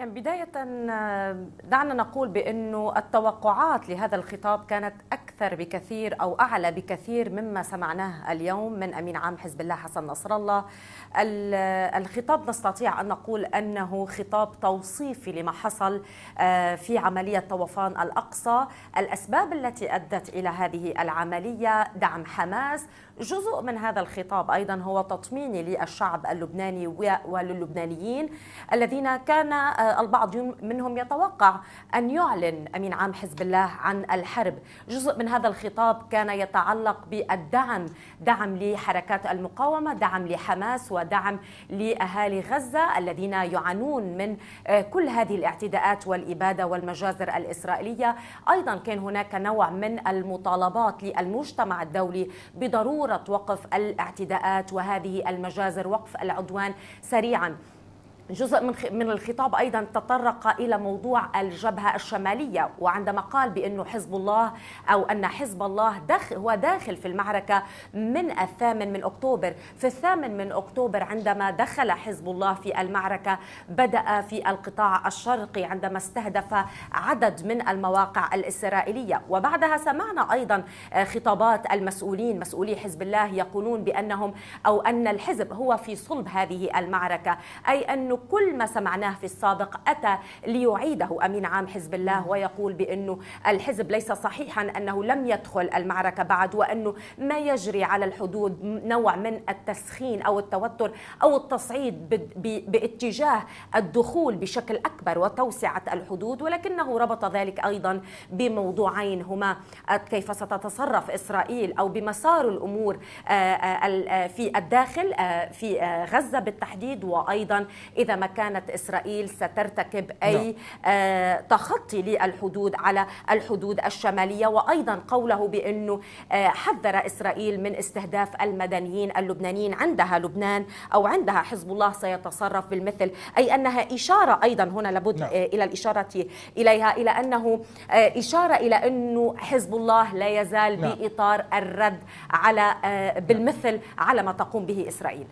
يعني بداية دعنا نقول بأنه التوقعات لهذا الخطاب كانت أكثر بكثير أو أعلى بكثير مما سمعناه اليوم من أمين عام حزب الله حسن نصر الله. الخطاب نستطيع أن نقول أنه خطاب توصيفي لما حصل آه، في عملية طوفان الأقصى. الأسباب التي أدت إلى هذه العملية دعم حماس. جزء من هذا الخطاب أيضا هو تطميني للشعب اللبناني وللبنانيين الذين كان آه، البعض منهم يتوقع أن يعلن أمين عام حزب الله عن الحرب. جزء من هذا الخطاب كان يتعلق بالدعم دعم لحركات المقاومة دعم لحماس ودعم لأهالي غزة الذين يعانون من آه، كل هذه الاعتداءات والإبادة والمجازر الإسرائيلية. أيضا كان هناك نوع من المطالبات للمجتمع الدولي بضرورة وقف الاعتداءات وهذه المجازر وقف العدوان سريعا. جزء من من الخطاب أيضا تطرق إلى موضوع الجبهة الشمالية وعندما قال بانه حزب الله أو أن حزب الله داخل هو داخل في المعركة من الثامن من أكتوبر، في الثامن من أكتوبر عندما دخل حزب الله في المعركة بدأ في القطاع الشرقي عندما استهدف عدد من المواقع الإسرائيلية، وبعدها سمعنا أيضا خطابات المسؤولين مسؤولي حزب الله يقولون بأنهم أو أن الحزب هو في صلب هذه المعركة، أي انه كل ما سمعناه في السابق أتى ليعيده. أمين عام حزب الله ويقول بأنه الحزب ليس صحيحا أنه لم يدخل المعركة بعد وأنه ما يجري على الحدود نوع من التسخين أو التوتر أو التصعيد باتجاه الدخول بشكل أكبر وتوسعة الحدود ولكنه ربط ذلك أيضا بموضوعين هما كيف ستتصرف إسرائيل أو بمسار الأمور آه، آه، في الداخل آه، في غزة بالتحديد وأيضا إذا ما كانت إسرائيل سترتكب أي نعم. آه تخطي للحدود على الحدود الشمالية وأيضا قوله بأنه آه حذر إسرائيل من استهداف المدنيين اللبنانيين عندها لبنان أو عندها حزب الله سيتصرف بالمثل أي أنها إشارة أيضا هنا لابد نعم. آه إلى الإشارة إليها إلى أنه إشارة إلى أنه حزب الله لا يزال نعم. بإطار الرد على بالمثل على ما تقوم به إسرائيل